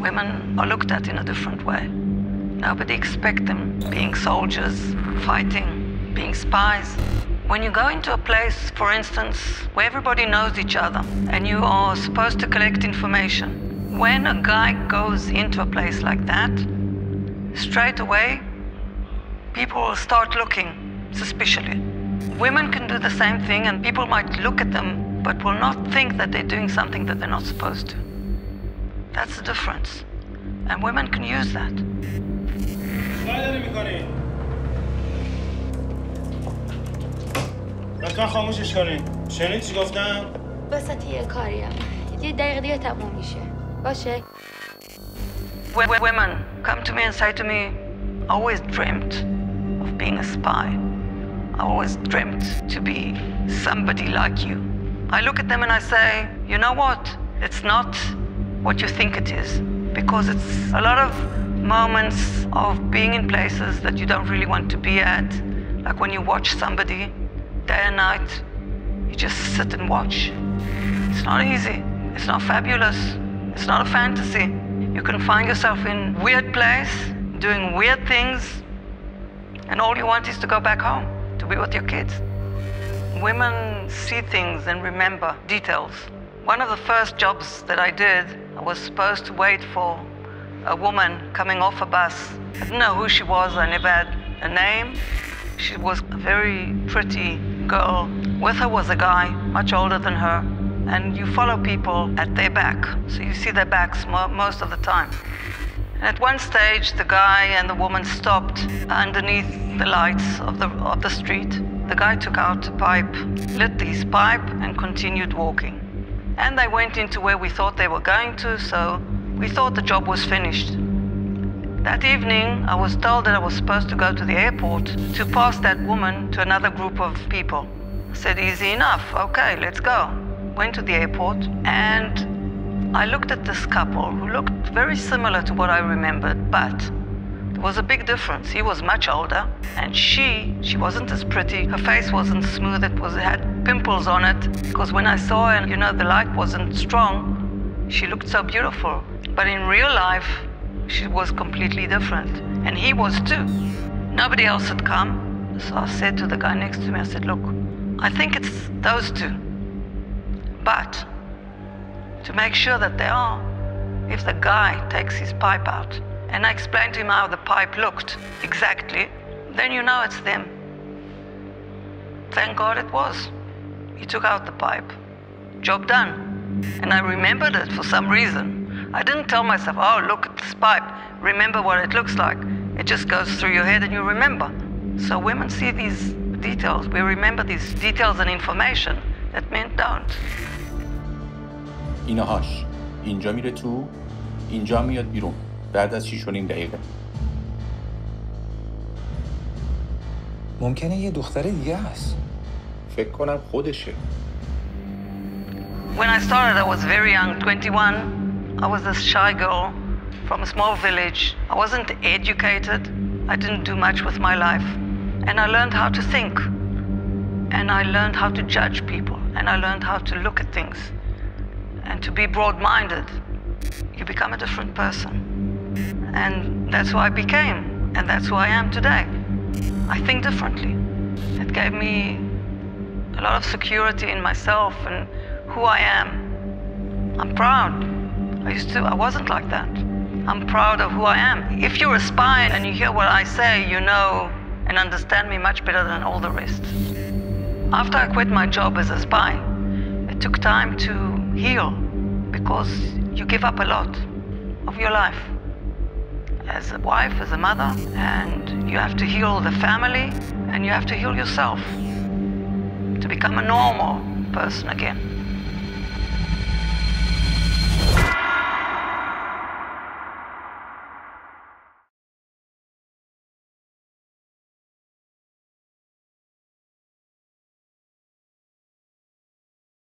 women are looked at in a different way. Nobody expects them being soldiers, fighting, being spies. When you go into a place, for instance, where everybody knows each other and you are supposed to collect information, when a guy goes into a place like that, straight away, people will start looking suspiciously. Women can do the same thing, and people might look at them but will not think that they're doing something that they're not supposed to. That's the difference. And women can use that. چیکار داری میکنی؟ لطفا خاموشش کنی شنید چی گفتم؟ وسط یه کاریم یه دقیقه دیگه تموم میشه باشه When women come to me and say to me, I always dreamt of being a spy. I always dreamt to be somebody like you. I look at them and I say, you know what? It's not what you think it is. Because it's a lot of moments of being in places that you don't really want to be at. Like when you watch somebody day and night, you just sit and watch. It's not easy. It's not fabulous. It's not a fantasy. You can find yourself in weird place, doing weird things, and all you want is to go back home, to be with your kids. Women see things and remember details. One of the first jobs that I did, I was supposed to wait for a woman coming off a bus. I didn't know who she was, I never had a name. She was a very pretty girl. With her was a guy, much older than her. And you follow people at their back, so you see their backs mo- most of the time. And at one stage, the guy and the woman stopped underneath the lights of the, of the street. The guy took out a pipe, lit his pipe, and continued walking. And they went into where we thought they were going to, so we thought the job was finished. That evening, I was told that I was supposed to go to the airport to pass that woman to another group of people. I said, easy enough, okay, let's go. Went to the airport and I looked at this couple who looked very similar to what I remembered, but there was a big difference. He was much older, and she, she wasn't as pretty. Her face wasn't smooth. It was it had pimples on it. Because when I saw her, you know, the light wasn't strong. She looked so beautiful. But in real life, she was completely different, and he was too. Nobody else had come, so I said to the guy next to me, I said, "Look, I think it's those two, but." to make sure that they are. If the guy takes his pipe out, and I explained to him how the pipe looked exactly, then you know it's them. Thank God it was. He took out the pipe. Job done. And I remembered it for some reason. I didn't tell myself, oh, look at this pipe. Remember what it looks like. It just goes through your head and you remember. So women see these details. We remember these details and information that men don't. اینهاش اینجا میره تو اینجا میاد بیرون بعد از 6 و نیم دقیقه ممکنه یه دختر دیگه هست فکر کنم خودشه When I started, I was very young, 21. I was a shy girl from a small village. I wasn't educated. I didn't do much with my life. And I learned how to think. And I learned how to judge people. And I learned how to look at things. And to be broad minded. You become a different person. And that's who I became. And that's who I am today. I think differently. It gave me a lot of security in myself and who I am. I'm proud. I used to, I wasn't like that. I'm proud of who I am. If you're a spy and you hear what I say, you know and understand me much better than all the rest. After I quit my job as a spy, it took time to heal because you give up a lot of your life as a wife, as a mother, and you have to heal the family and you have to heal yourself to become a normal person again.